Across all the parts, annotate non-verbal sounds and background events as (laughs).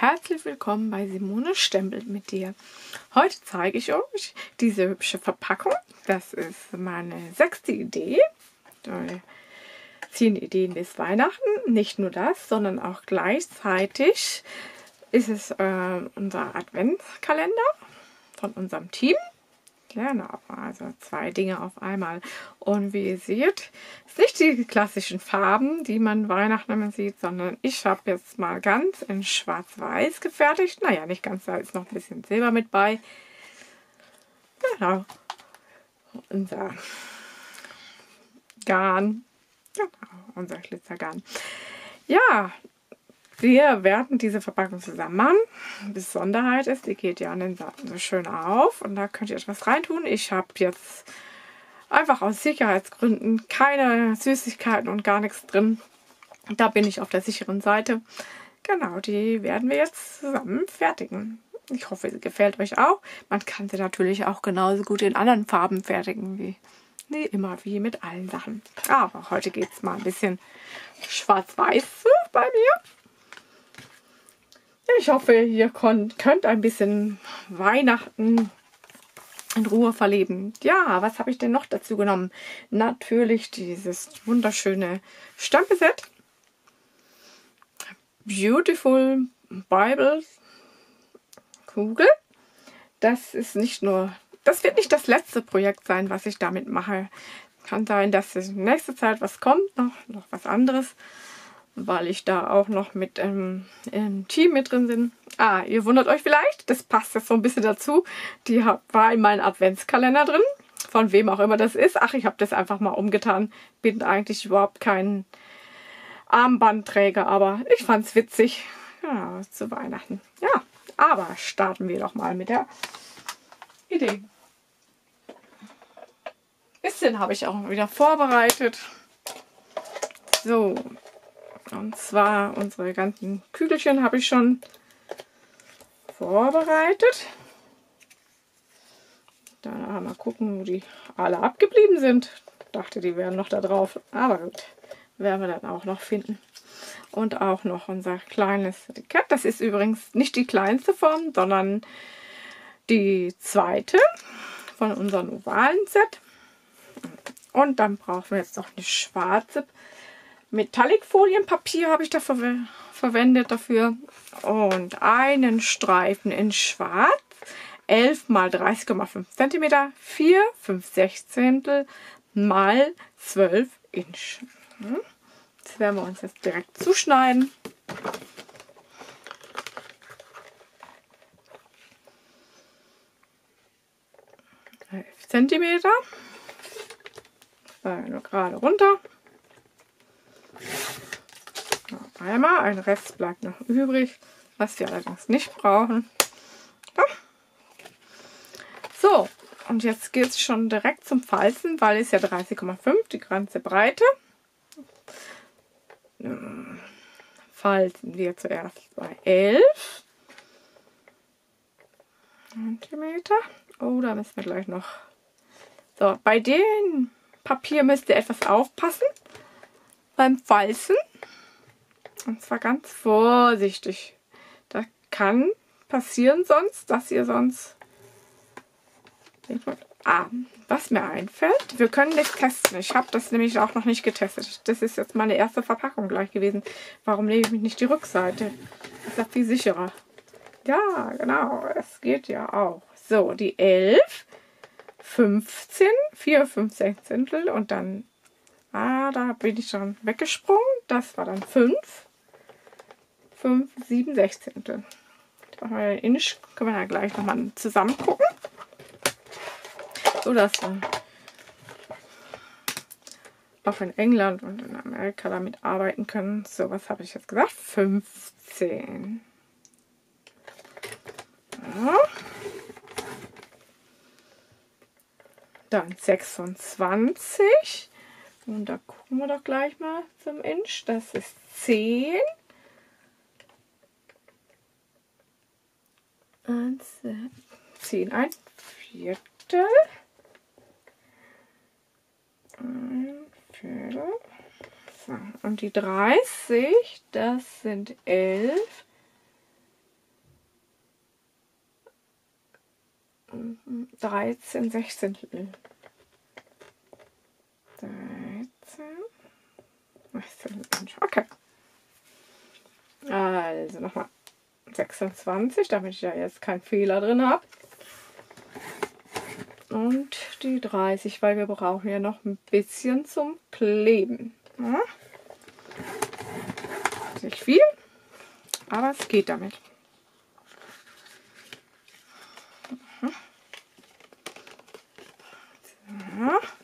herzlich willkommen bei Simone Stempel mit dir. Heute zeige ich euch diese hübsche Verpackung. Das ist meine sechste Idee. Zehn Ideen bis Weihnachten. Nicht nur das, sondern auch gleichzeitig ist es äh, unser Adventskalender von unserem Team. Genau, also zwei Dinge auf einmal. Und wie ihr seht, ist nicht die klassischen Farben, die man Weihnachten sieht, sondern ich habe jetzt mal ganz in schwarz-weiß gefertigt. Naja, nicht ganz, da ist noch ein bisschen Silber mit bei. Genau. Unser Garn. Genau, unser Glitzergarn. Ja, wir werden diese Verpackung zusammen machen. Besonderheit ist, die geht ja an den Seiten so schön auf und da könnt ihr etwas reintun. Ich habe jetzt einfach aus Sicherheitsgründen keine Süßigkeiten und gar nichts drin. Da bin ich auf der sicheren Seite. Genau, die werden wir jetzt zusammen fertigen. Ich hoffe, sie gefällt euch auch. Man kann sie natürlich auch genauso gut in anderen Farben fertigen, wie nee, immer wie mit allen Sachen. Aber heute geht es mal ein bisschen schwarz-weiß bei mir. Ich hoffe, ihr könnt ein bisschen Weihnachten in Ruhe verleben. Ja, was habe ich denn noch dazu genommen? Natürlich dieses wunderschöne Stampeset. Beautiful Bible Kugel. Das ist nicht nur, das wird nicht das letzte Projekt sein, was ich damit mache. Kann sein, dass in nächster Zeit was kommt, noch, noch was anderes weil ich da auch noch mit ähm, im Team mit drin bin. Ah, ihr wundert euch vielleicht, das passt jetzt so ein bisschen dazu. Die war in meinem Adventskalender drin, von wem auch immer das ist. Ach, ich habe das einfach mal umgetan. Bin eigentlich überhaupt kein Armbandträger, aber ich fand es witzig. Ja, zu Weihnachten. Ja, aber starten wir doch mal mit der Idee. Bisschen habe ich auch wieder vorbereitet. So, und zwar unsere ganzen Kügelchen habe ich schon vorbereitet. Dann mal gucken, wo die alle abgeblieben sind. Dachte, die wären noch da drauf. Aber gut, werden wir dann auch noch finden. Und auch noch unser kleines Etikett. Das ist übrigens nicht die kleinste Form, sondern die zweite von unserem ovalen Set. Und dann brauchen wir jetzt noch eine schwarze Metallic-Folienpapier habe ich da ver verwendet dafür. Und einen Streifen in schwarz. 11 mal 30,5 cm, 4, 5 Sechzehntel mal 12 Inch. Hm? Das werden wir uns jetzt direkt zuschneiden. Zentimeter. Gerade runter. Einmal, ein Rest bleibt noch übrig, was wir allerdings nicht brauchen. Ja. So, und jetzt geht es schon direkt zum Falzen, weil es ja 30,5 die ganze Breite. Falzen wir zuerst bei 11 cm. Oh, da müssen wir gleich noch. So, bei dem Papier müsst ihr etwas aufpassen beim Falzen. Und zwar ganz vorsichtig. Da kann passieren sonst, dass ihr sonst... Ah, was mir einfällt, wir können nicht testen. Ich habe das nämlich auch noch nicht getestet. Das ist jetzt meine erste Verpackung gleich gewesen. Warum nehme ich nicht die Rückseite? Das ist ja viel sicherer. Ja, genau, es geht ja auch. So, die 11, 15, 4, 5 Sechzehntel und dann, ah, da bin ich schon weggesprungen. Das war dann 5. 5, 7 Sechzehntel. Inch können wir ja gleich nochmal zusammen gucken. So dass wir auch in England und in Amerika damit arbeiten können. So, was habe ich jetzt gesagt? 15. Ja. Dann 26. Und da gucken wir doch gleich mal zum Inch. Das ist 10. eins, äh, zehn, ein Viertel, ein Viertel, so, und die 30, das sind 11, mhm, dreizehn, Sechzehntel. Dreizehn, Sechzehntel. Okay. Also nochmal. 26, damit ich ja jetzt keinen Fehler drin habe. Und die 30, weil wir brauchen ja noch ein bisschen zum Kleben. Ja. Nicht viel, aber es geht damit. Okay.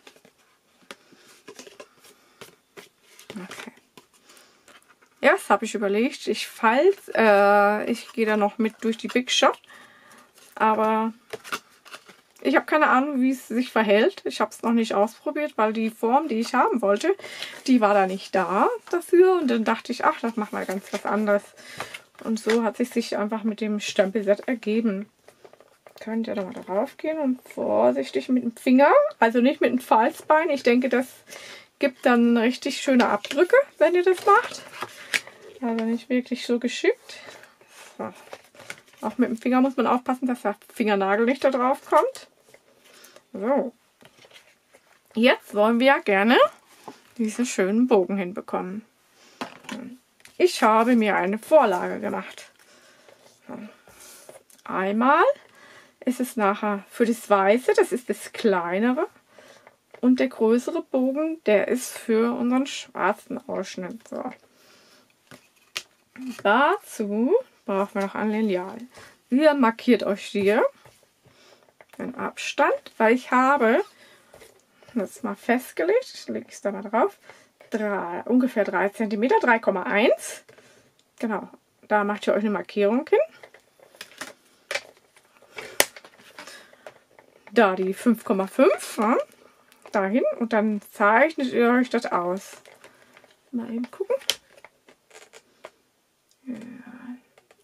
Erst habe ich überlegt, ich fall, äh, ich gehe da noch mit durch die Big Shot, aber ich habe keine Ahnung, wie es sich verhält. Ich habe es noch nicht ausprobiert, weil die Form, die ich haben wollte, die war da nicht da dafür. Und dann dachte ich, ach, das macht mal ganz was anderes. Und so hat sich sich einfach mit dem Stempelset ergeben. Könnt ihr da mal drauf gehen und vorsichtig mit dem Finger, also nicht mit dem Falzbein. Ich denke, das gibt dann richtig schöne Abdrücke, wenn ihr das macht. Also nicht wirklich so geschickt. So. Auch mit dem Finger muss man aufpassen, dass der Fingernagel nicht da drauf kommt. So. Jetzt wollen wir gerne diesen schönen Bogen hinbekommen. Ich habe mir eine Vorlage gemacht. Einmal ist es nachher für das Weiße, das ist das kleinere. Und der größere Bogen, der ist für unseren schwarzen Ausschnitt. So. Dazu brauchen wir noch ein Lineal. Ihr markiert euch hier den Abstand, weil ich habe das mal festgelegt, lege ich es da mal drauf, drei, ungefähr 3 cm, 3,1. Genau, da macht ihr euch eine Markierung hin. Da die 5,5, ja, dahin und dann zeichnet ihr euch das aus. Mal eben gucken.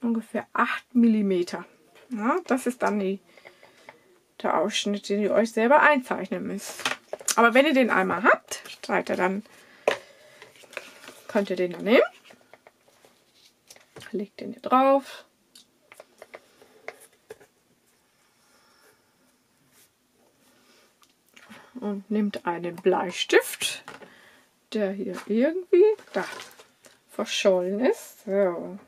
Ungefähr 8 mm. Ja, das ist dann die, der Ausschnitt, den ihr euch selber einzeichnen müsst. Aber wenn ihr den einmal habt, seid ihr dann, könnt ihr den dann nehmen. Legt den hier drauf. Und nimmt einen Bleistift, der hier irgendwie da verschollen ist. So. Ja.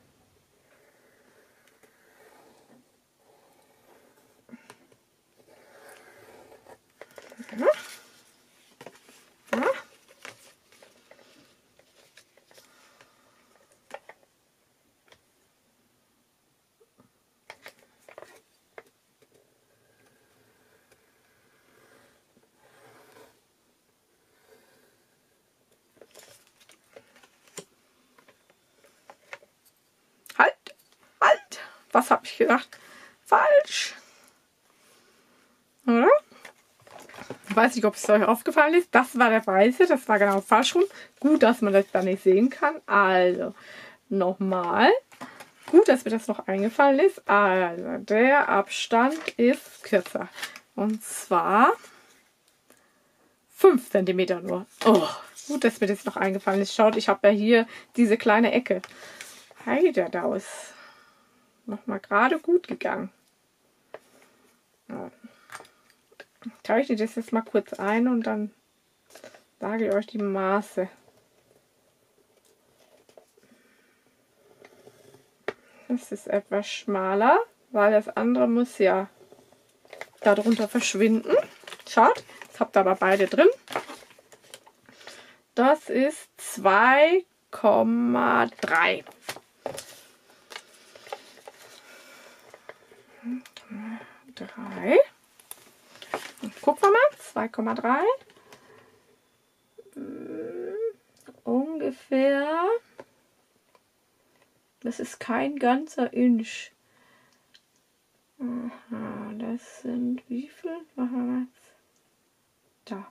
Halt, halt. Was habe ich gedacht? Falsch. Oder? Weiß nicht, ob es euch aufgefallen ist. Das war der weiße, das war genau falsch rum. Gut, dass man das da nicht sehen kann. Also, nochmal. Gut, dass mir das noch eingefallen ist. Also, der Abstand ist kürzer. Und zwar 5 cm nur. Oh, gut, dass mir das noch eingefallen ist. Schaut, ich habe ja hier diese kleine Ecke. Heider Daus. Nochmal gerade gut gegangen. Ja zeichne das jetzt mal kurz ein und dann sage ich euch die Maße. Das ist etwas schmaler, weil das andere muss ja darunter verschwinden. Schaut, jetzt habt ihr aber beide drin. Das ist 2,3. 3. Mal. 2,3. Hm, ungefähr. Das ist kein ganzer Inch. Aha, das sind wie viel? Machen wir. Da.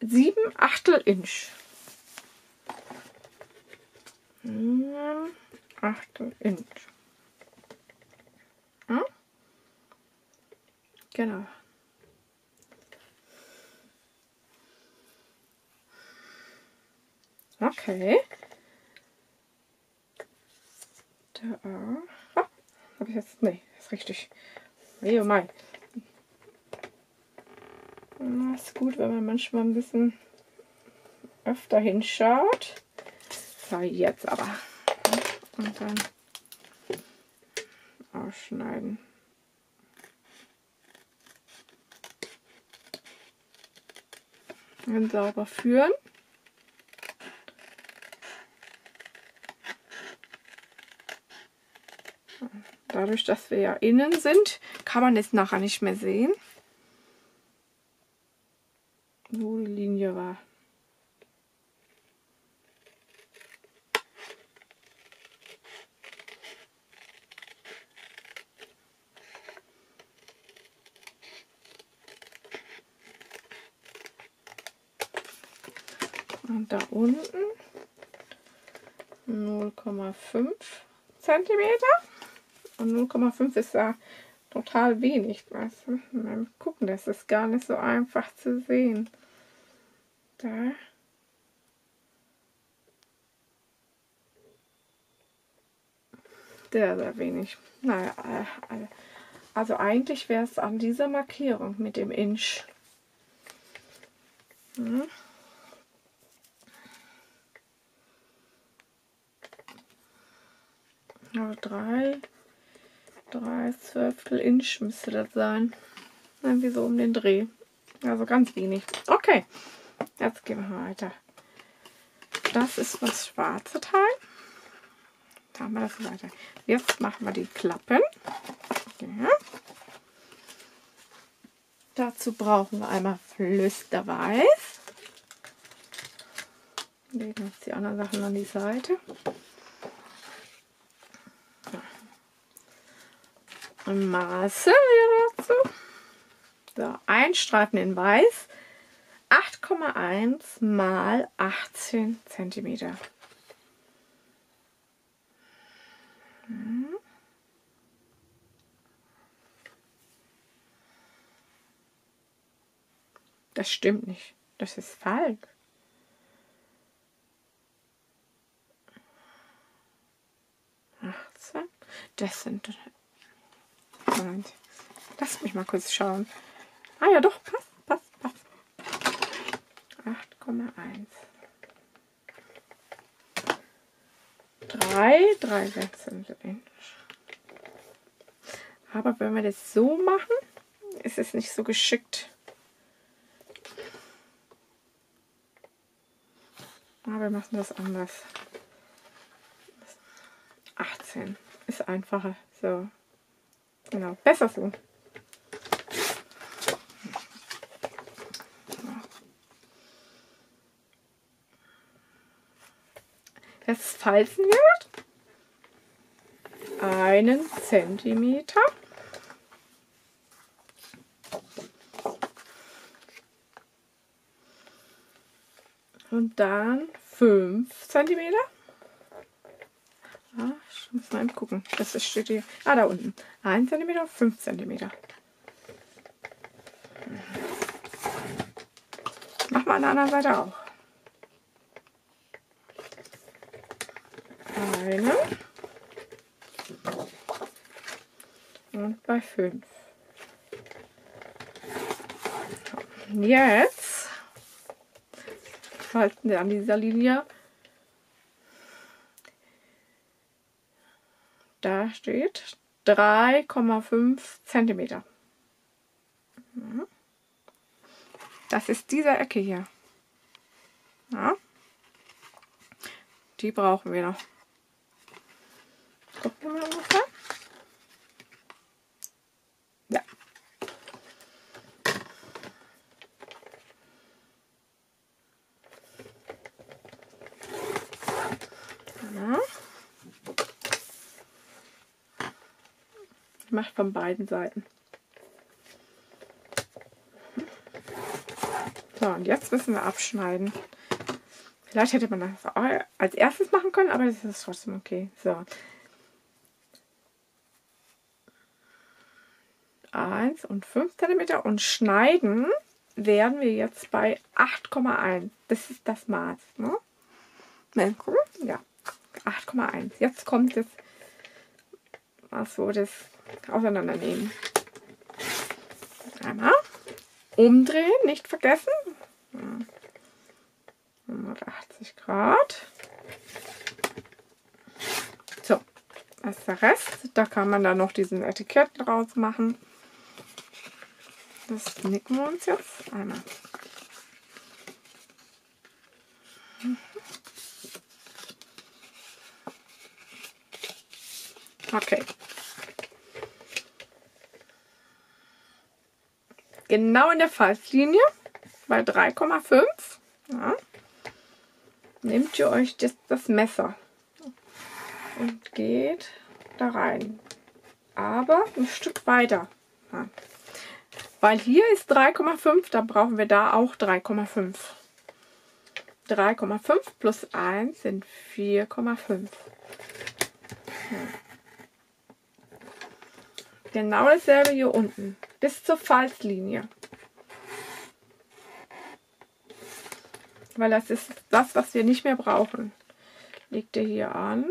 7 Achtel Inch. 7 Achtel Inch. Genau. Okay. Da. Habe ich jetzt? Nee, ist richtig. Oh mein. Na, ist gut, wenn man manchmal ein bisschen öfter hinschaut. So, jetzt aber. Und dann ausschneiden. Dann sauber führen. Dadurch, dass wir ja innen sind, kann man es nachher nicht mehr sehen, wo die Linie war. Und da unten 0,5 Zentimeter. Und 0,5 ist da total wenig. Weißt du? Beim Gucken, das ist gar nicht so einfach zu sehen. Da. Sehr, sehr wenig. Naja, äh, also eigentlich wäre es an dieser Markierung mit dem Inch. Hm. Also drei, drei Zwölftel Inch müsste das sein. Irgendwie so um den Dreh. Also ganz wenig. Okay, jetzt gehen wir weiter. Das ist das schwarze Teil. Da haben wir das weiter. Jetzt machen wir die Klappen. Ja. Dazu brauchen wir einmal Flüsterweiß. Legen jetzt die anderen Sachen an die Seite. Maße wieder dazu. So, ein Streifen in Weiß. 8,1 mal 18 cm. Hm. Das stimmt nicht. Das ist falsch. Das sind Moment. Lass mich mal kurz schauen. Ah ja, doch, passt, passt, passt. 8,1. 3, 3 Sechzehntel Inch. Aber wenn wir das so machen, ist es nicht so geschickt. Aber wir machen das anders. 18 ist einfacher. So. Genau, besser so. Das Falzen wird einen Zentimeter. Und dann fünf Zentimeter. Mal gucken. Das steht hier. Ah, da unten. 1 cm, 5 cm. Machen wir an der anderen Seite auch. Eine. Und bei 5. Jetzt halten wir an dieser Linie da steht 3,5 cm. Mhm. Das ist diese Ecke hier. Ja. Die brauchen wir noch. Gucken wir mal ungefähr. Ja. ja. Macht von beiden Seiten. So, und jetzt müssen wir abschneiden. Vielleicht hätte man das als erstes machen können, aber das ist trotzdem okay. So. 1 und 5 cm und schneiden werden wir jetzt bei 8,1. Das ist das Maß. Ne? Ja, 8,1. Jetzt kommt es Also das auseinandernehmen. Einmal umdrehen, nicht vergessen. 180 Grad. So, das ist der Rest. Da kann man dann noch diesen Etikett draus machen. Das nicken wir uns jetzt einmal. Okay. Genau in der Falzlinie bei 3,5 ja, nehmt ihr euch das, das Messer und geht da rein. Aber ein Stück weiter. Ja. Weil hier ist 3,5, dann brauchen wir da auch 3,5. 3,5 plus 1 sind 4,5. Ja. Genau dasselbe hier unten. Bis zur Falzlinie. Weil das ist das, was wir nicht mehr brauchen. Legt ihr hier an.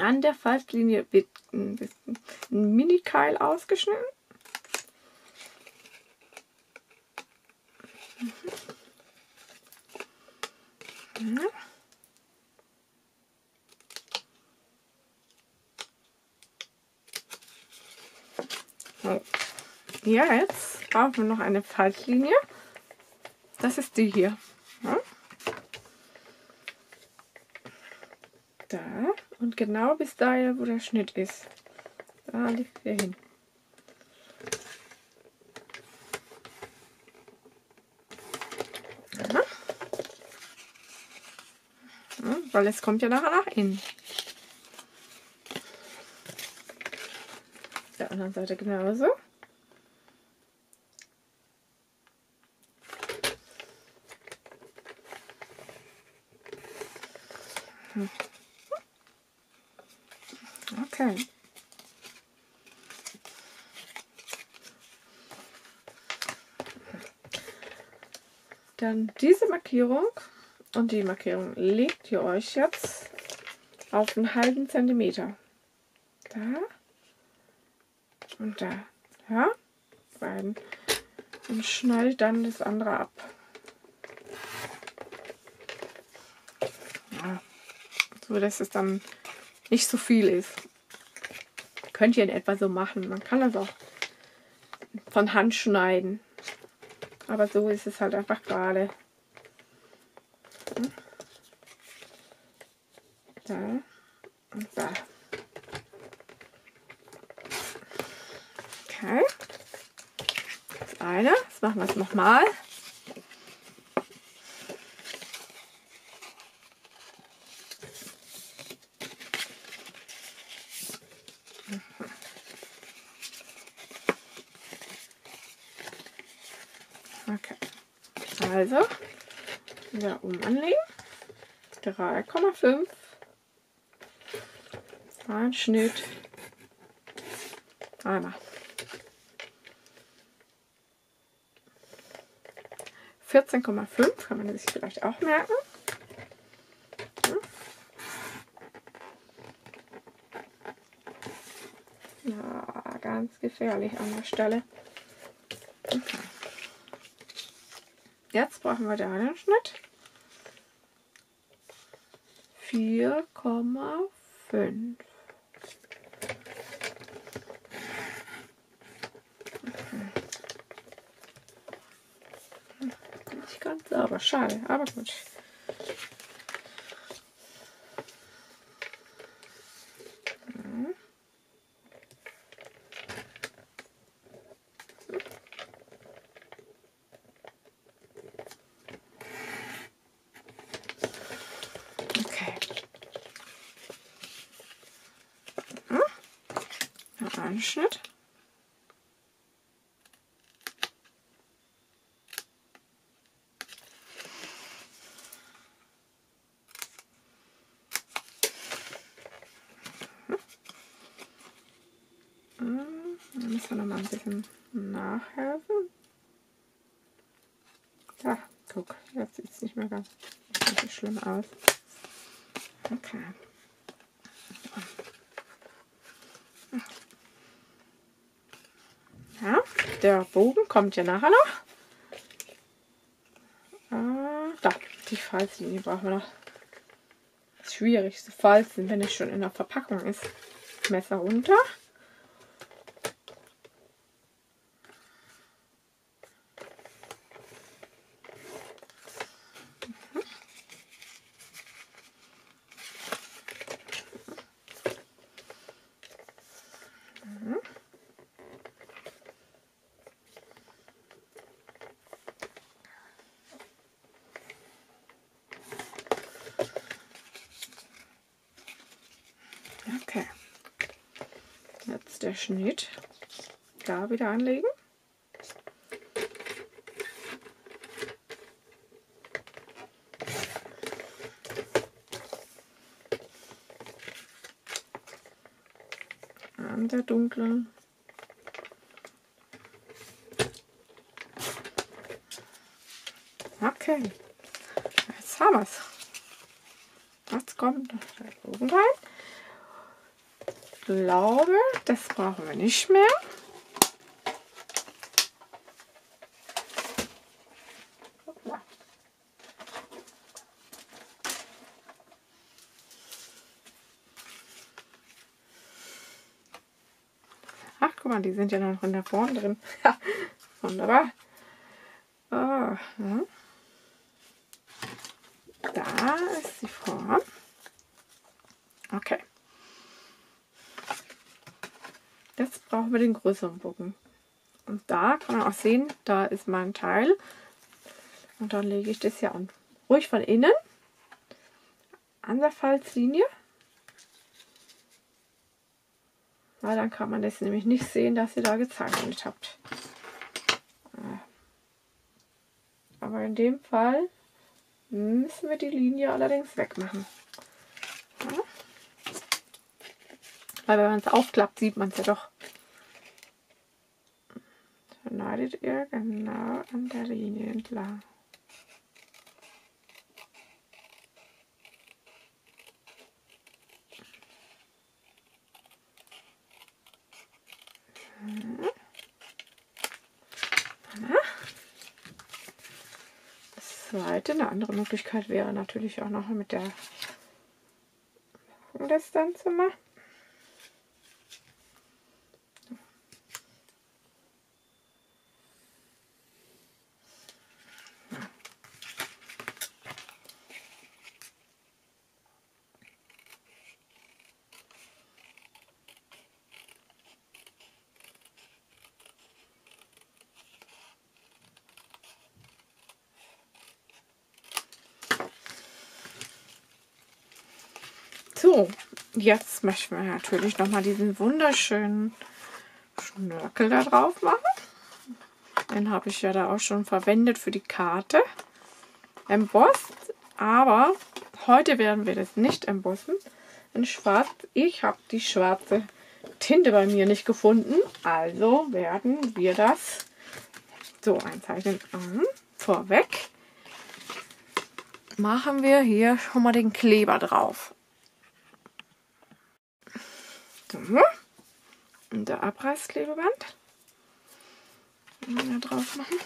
An der Falzlinie wird ein, ein Mini-Keil ausgeschnitten. So. Ja, jetzt brauchen wir noch eine Faltlinie. Das ist die hier. Ja. Da und genau bis dahin, wo der Schnitt ist. Da liegt wir hin. Ja. Ja, weil es kommt ja nachher nach innen. Anderen Seite genauso. Okay. Dann diese Markierung und die Markierung legt ihr euch jetzt auf einen halben Zentimeter. Da und da. Ja, beiden. Und schneidet dann das andere ab. Ja, so dass es dann nicht so viel ist. Könnt ihr in etwa so machen. Man kann das auch von Hand schneiden. Aber so ist es halt einfach gerade. Da und da. Okay. Das eine. Jetzt machen wir es nochmal. Okay. Also, wieder um anlegen. 3,5. Ein Schnitt. Einmal. 14,5 kann man sich vielleicht auch merken. Ja, ganz gefährlich an der Stelle. Okay. Jetzt brauchen wir den Schnitt. 4,5. Nicht ganz sauber, schade, aber gut. Okay. Noch einen Schnitt. ein bisschen nachhelfen. Ach, guck, jetzt sieht es nicht mehr ganz so schlimm aus. Okay. Ja, der Bogen kommt ja nachher noch. Ah, da, die Falzlinie brauchen wir noch. Das schwierigste Falzen, wenn es schon in der Verpackung ist. Messer runter. Okay. Jetzt der Schnitt. Da wieder anlegen. An der dunklen. Okay. Jetzt haben wir es. Jetzt kommt der Bogen rein glaube, das brauchen wir nicht mehr. Ach, guck mal, die sind ja noch in der Form drin. (laughs) Wunderbar. Oh, ja. Da ist die Form. Okay. Jetzt brauchen wir den größeren Bogen. Und da kann man auch sehen, da ist mein Teil. Und dann lege ich das hier an. Ruhig von innen. An der Falzlinie. Weil dann kann man das nämlich nicht sehen, dass ihr da gezeichnet habt. Aber in dem Fall müssen wir die Linie allerdings wegmachen. Ja. Weil wenn man es aufklappt, sieht man es ja doch. Schneidet ihr genau an der Linie entlang. Das zweite, eine andere Möglichkeit wäre natürlich auch noch mit der das dann zu machen. So, jetzt möchten wir natürlich noch mal diesen wunderschönen Schnörkel da drauf machen. Den habe ich ja da auch schon verwendet für die Karte. Embossed, aber heute werden wir das nicht embossen in schwarz. Ich habe die schwarze Tinte bei mir nicht gefunden, also werden wir das so einzeichnen. Mhm. Vorweg machen wir hier schon mal den Kleber drauf. So. Der Abreißklebeband. Da drauf machen.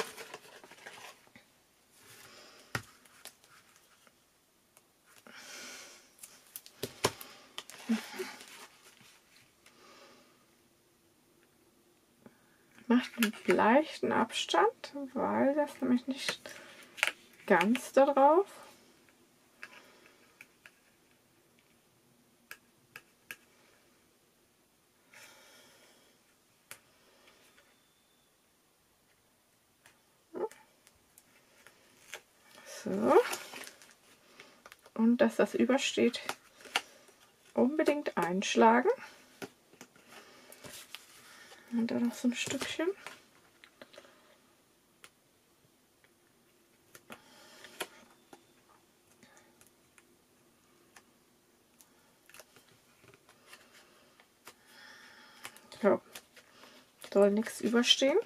Macht einen leichten Abstand, weil das nämlich nicht ganz da drauf So. Und dass das übersteht, unbedingt einschlagen. Und dann noch so ein Stückchen. So, Soll nichts überstehen.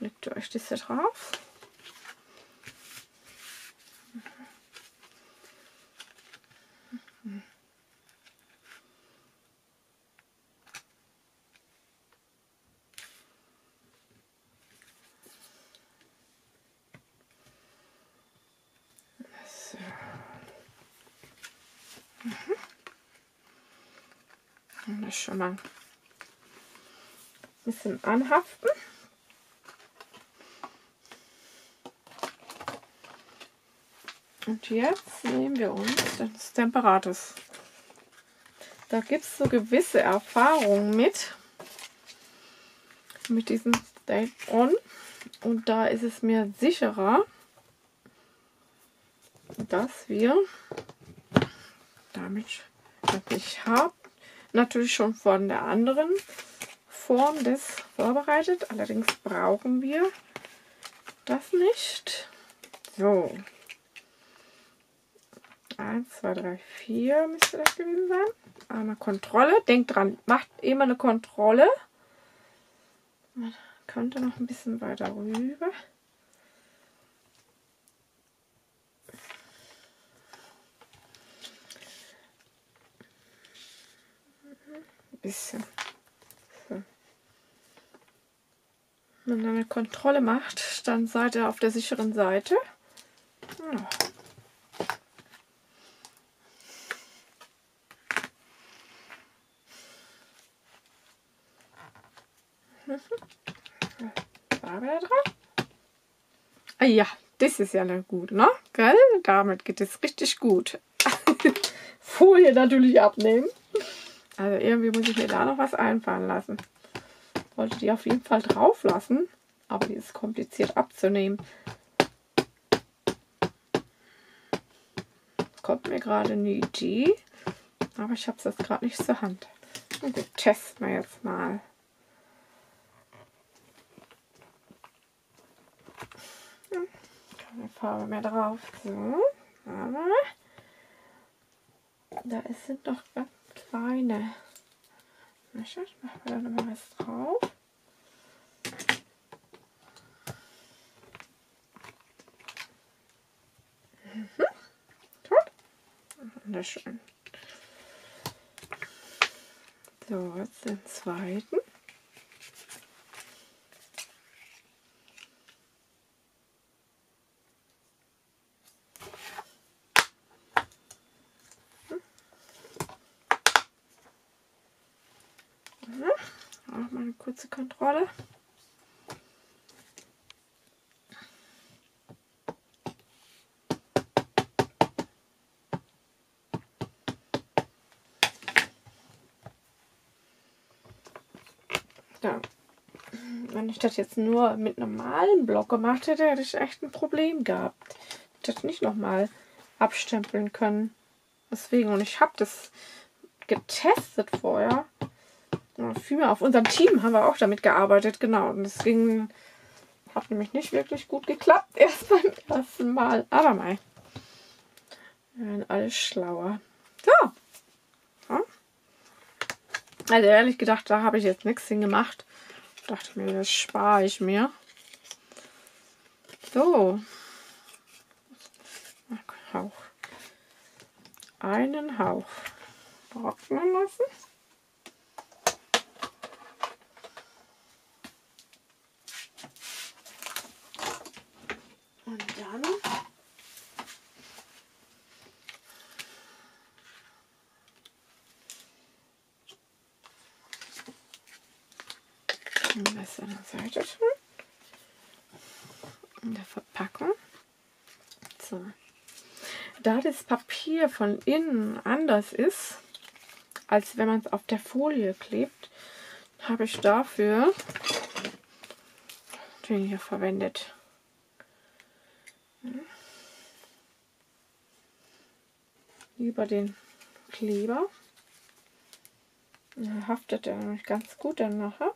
Legt ihr euch das hier drauf. Das schon mal ein bisschen anhaften. Und jetzt nehmen wir uns das Temperatus. Da gibt es so gewisse Erfahrungen mit, mit diesem Stay On. Und da ist es mir sicherer, dass wir damit, ich habe natürlich schon von der anderen Form des vorbereitet. Allerdings brauchen wir das nicht. So. 1, 2, 3, 4 müsste das gewesen sein. Einmal Kontrolle. Denkt dran, macht immer eine Kontrolle. Man könnte noch ein bisschen weiter rüber. Bisschen. So. Wenn man eine Kontrolle macht, dann seid ihr auf der sicheren Seite. Ah ja, das ist ja gut, ne? Gell? Damit geht es richtig gut. (laughs) Folie natürlich abnehmen. Also irgendwie muss ich mir da noch was einfallen lassen. Wollte die auf jeden Fall drauf lassen, aber die ist kompliziert abzunehmen. Kommt mir gerade eine Idee, aber ich habe es jetzt gerade nicht zur Hand. Und wir testen wir jetzt mal. Keine Farbe mehr drauf. So, aber da sind doch ganz kleine. Ich mache da nochmal was drauf. Mhm. Wunderschön. So, jetzt den zweiten. kurze Kontrolle. Ja. Wenn ich das jetzt nur mit normalen Block gemacht hätte, hätte ich echt ein Problem gehabt. Ich hätte nicht nochmal abstempeln können. Deswegen, und ich habe das getestet vorher vielmehr auf unserem Team haben wir auch damit gearbeitet, genau. Und ging, hat nämlich nicht wirklich gut geklappt, (laughs) erst beim ersten Mal. Aber mal, wir werden alles schlauer. So. Ja. Also ehrlich gedacht, da habe ich jetzt nichts hingemacht. Dachte mir, das spare ich mir. So. Hauch. Einen Hauch trocknen lassen. Und dann das an der Seite tun. In der Verpackung. So. Da das Papier von innen anders ist, als wenn man es auf der Folie klebt, habe ich dafür den hier verwendet. über den Kleber. Da haftet er nämlich ganz gut dann nachher.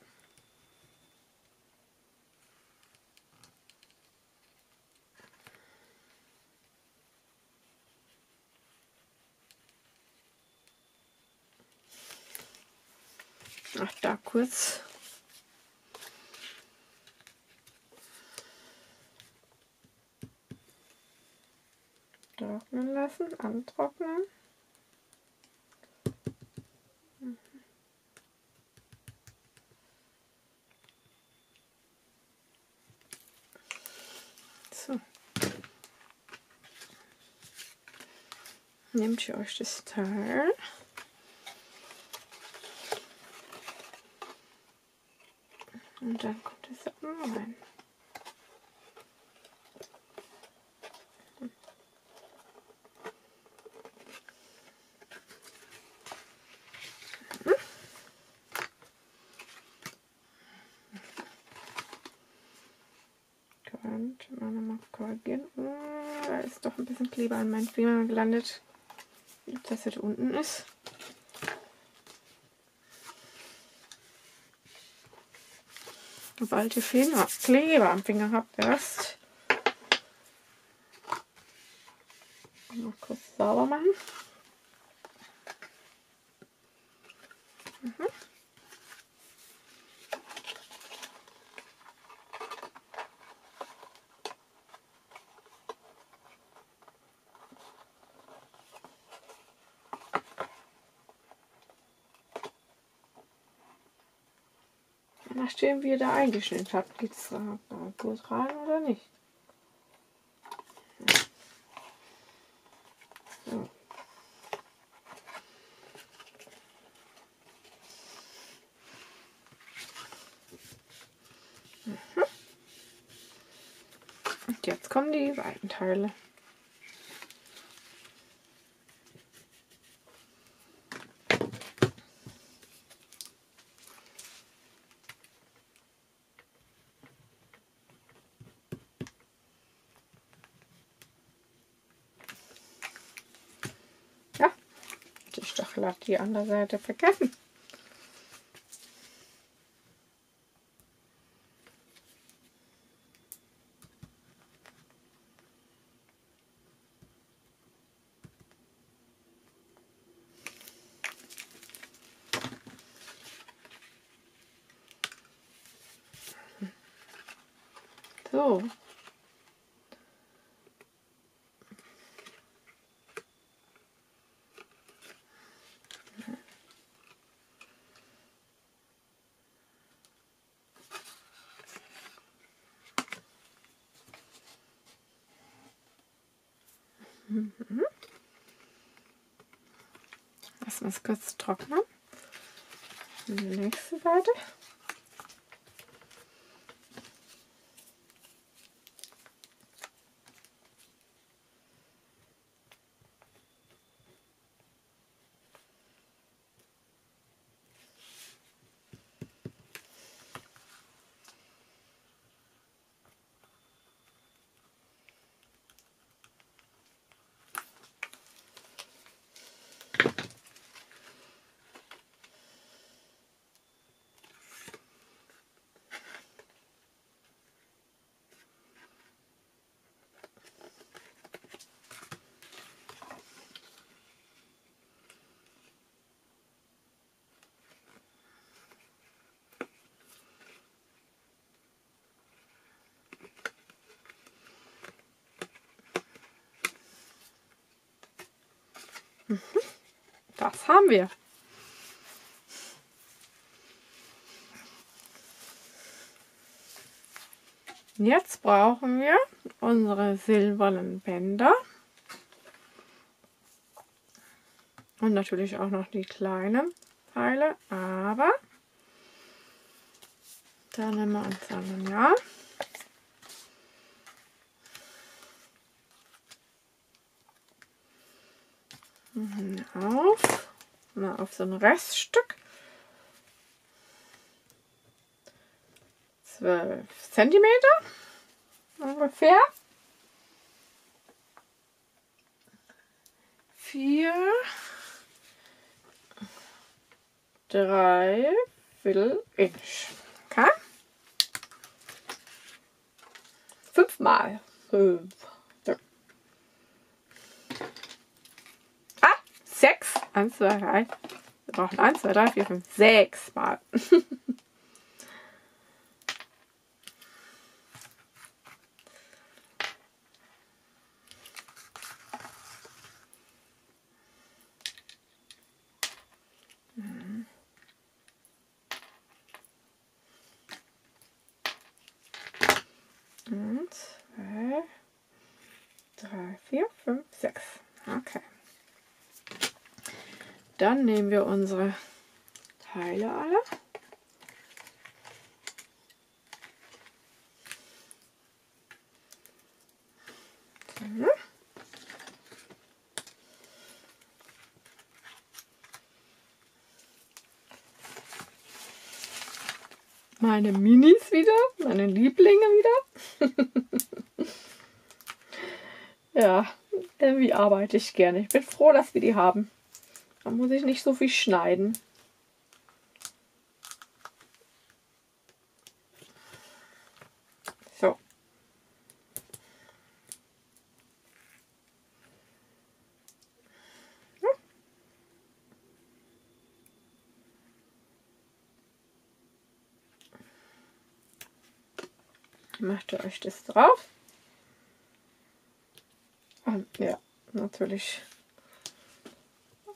Holz. Trocknen lassen, antrocknen. Nehmt ihr euch das Teil. Und dann kommt es rein. korrigieren. Oh, da ist doch ein bisschen Kleber an meinen Finger gelandet. Das jetzt unten ist. Sobald ihr Finger, Kleber am Finger habt, erst mal kurz sauber machen. Mhm. Nachdem wie ihr da eingeschnitten habt, geht es gut rein oder nicht. Mhm. Und jetzt kommen die beiden Teile. Die andere Seite vergessen. So. Mhm. Lassen wir es kurz trocknen. Die nächste Seite. Das haben wir. Jetzt brauchen wir unsere silbernen Bänder. Und natürlich auch noch die kleinen Teile. Aber da nehmen wir uns dann ja. Auf, mal auf so ein Reststück. 12 Zentimeter ungefähr. 4, 3 Viertel Inch. Okay? Fünfmal. Fünf. sechs. Eins, zwei, drei. Wir brauchen eins, zwei, drei, vier, fünf, sechs Mal. (laughs) Eins, zwei, drei, vier, fünf, sechs. Okay. Dann nehmen wir unsere Teile alle. Meine Minis wieder, meine Lieblinge wieder. (laughs) ja, irgendwie arbeite ich gerne. Ich bin froh, dass wir die haben. Muss ich nicht so viel schneiden. So. Macht ihr euch das drauf? Und ja, natürlich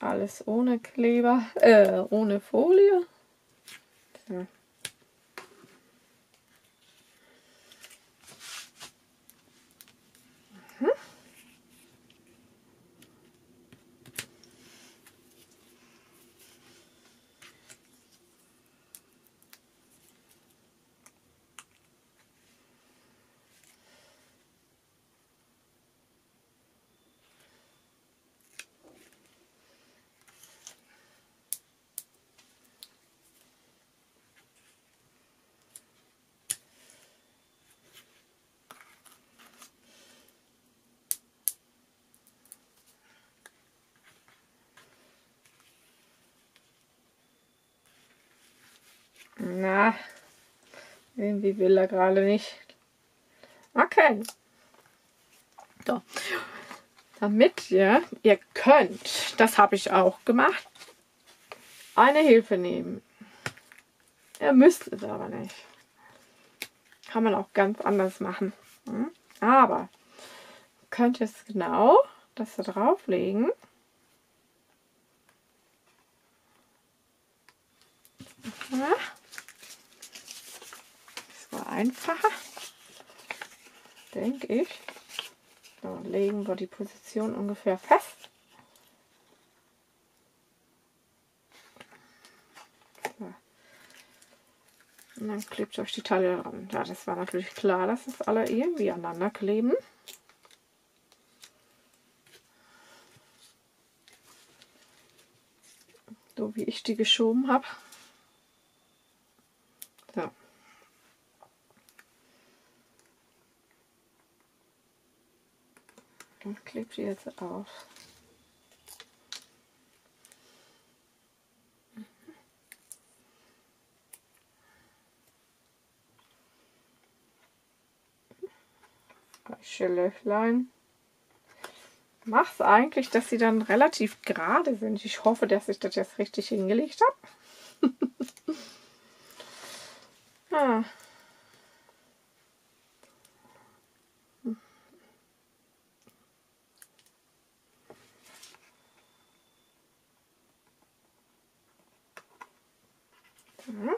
alles ohne Kleber, äh, ohne Folie. So. Na, irgendwie will er gerade nicht. Okay. So. Damit ihr, ihr könnt, das habe ich auch gemacht, eine Hilfe nehmen. Ihr müsst es aber nicht. Kann man auch ganz anders machen. Hm? Aber könnt ihr es genau das da drauflegen. Ja. Einfacher, denke ich. So, legen wir die Position ungefähr fest. So. Und dann klebt euch die Teile dran. Ja, das war natürlich klar, dass es alle irgendwie aneinander kleben. So wie ich die geschoben habe. So. Und klebt die jetzt auf. Falsche Löchlein. Mach's eigentlich, dass sie dann relativ gerade sind. Ich hoffe, dass ich das jetzt richtig hingelegt habe. (laughs) ah. Mhm.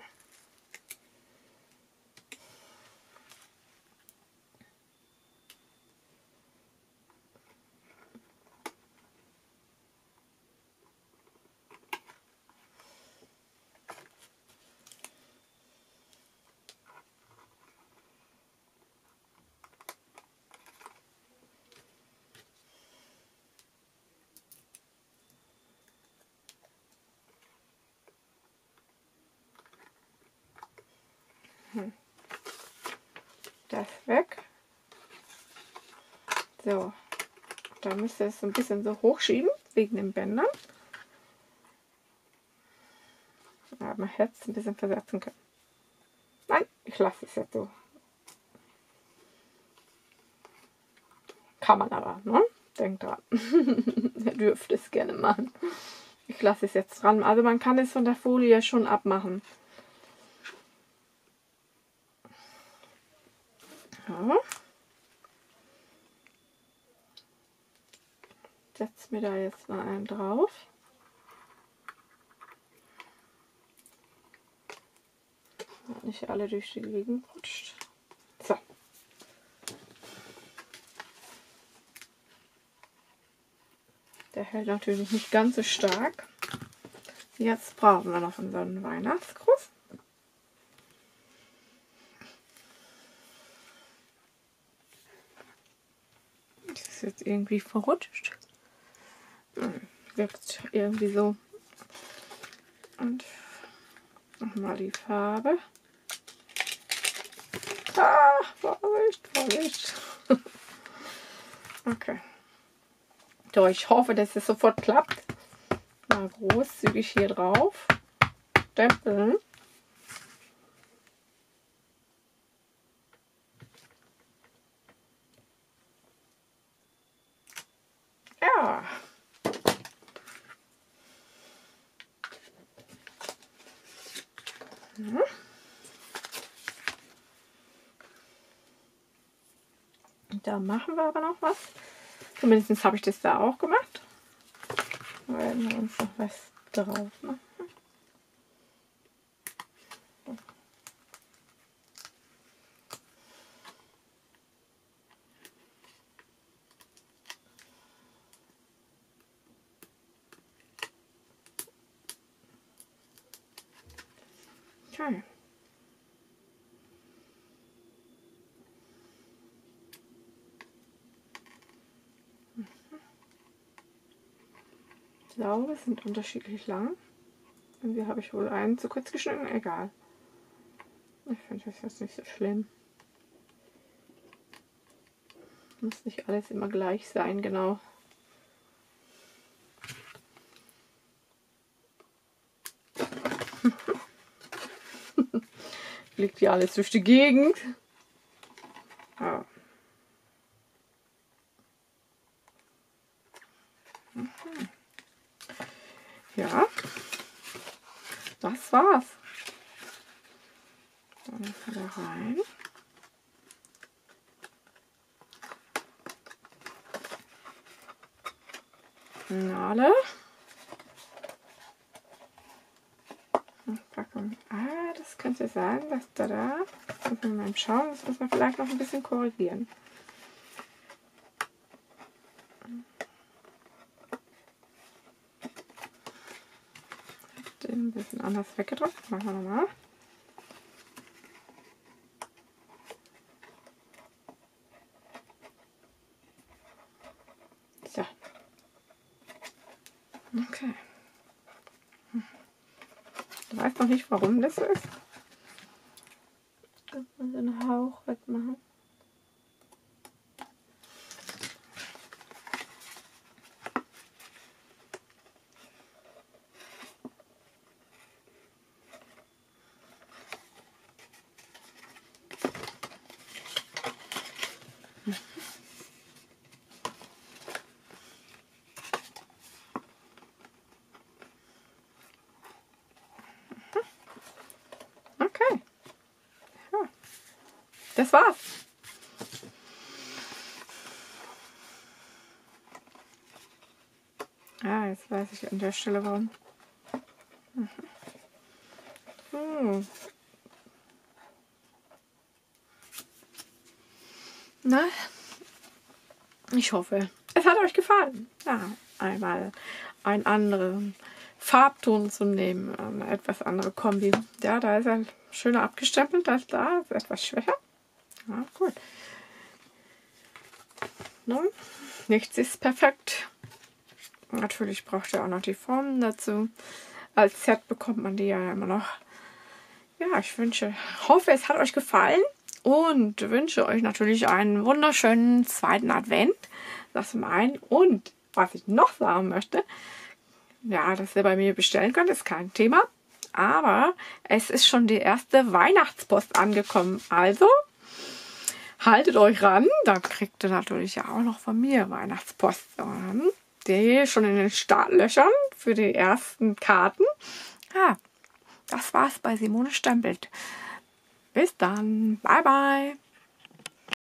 Das weg. So, da müsst ihr es ein bisschen so hochschieben, wegen den Bändern. Ja, man hätte es ein bisschen versetzen können. Nein, ich lasse es jetzt so. Kann man aber, ne? Denkt dran. (laughs) Ihr dürft es gerne machen. Ich lasse es jetzt dran. Also man kann es von der Folie schon abmachen. mir da jetzt mal einen drauf. Nicht alle durch die Gegend rutscht. So. Der hält natürlich nicht ganz so stark. Jetzt brauchen wir noch unseren Weihnachtsgruß. Das ist jetzt irgendwie verrutscht. Wirkt irgendwie so. Und nochmal die Farbe. Ah, Vorsicht, Vorsicht. (laughs) okay. So, ich hoffe, dass es sofort klappt. Mal großzügig hier drauf. Stempeln. Ja. Mhm. Machen wir aber noch was. Zumindest habe ich das da auch gemacht. Da werden wir uns noch was drauf machen. Okay. Glaube, sind unterschiedlich lang. Irgendwie habe ich wohl einen zu kurz geschnitten. Egal. Ich finde das jetzt nicht so schlimm. Muss nicht alles immer gleich sein, genau. (laughs) Liegt hier alles durch die Gegend. Ja. Ja, das war's. Dann da rein. Finale. Packung. Ah, das könnte sein, dass da da. Muss man mal schauen, das muss man vielleicht noch ein bisschen korrigieren. Anders weggedrückt. Machen wir nochmal. So. Okay. Ich weiß noch nicht, warum das so ist. Kann man so einen Hauch wegmachen. Das war's. Ah, jetzt weiß ich an der Stelle warum. Hm. Na, ich hoffe, es hat euch gefallen. Ja, einmal einen anderen Farbton zu nehmen, eine etwas andere Kombi. Ja, da ist er schöner abgestempelt als da, ist etwas schwächer. Ja, gut. Nun, nichts ist perfekt. Natürlich braucht ihr auch noch die Formen dazu. Als Set bekommt man die ja immer noch. Ja, ich wünsche, hoffe, es hat euch gefallen und wünsche euch natürlich einen wunderschönen zweiten Advent. Das zum einen. Und was ich noch sagen möchte, ja, dass ihr bei mir bestellen könnt, ist kein Thema. Aber es ist schon die erste Weihnachtspost angekommen. Also haltet euch ran, dann kriegt ihr natürlich ja auch noch von mir Weihnachtspost. Die schon in den Startlöchern für die ersten Karten. Ja, das war's bei Simone Stempelt. Bis dann. Bye, bye.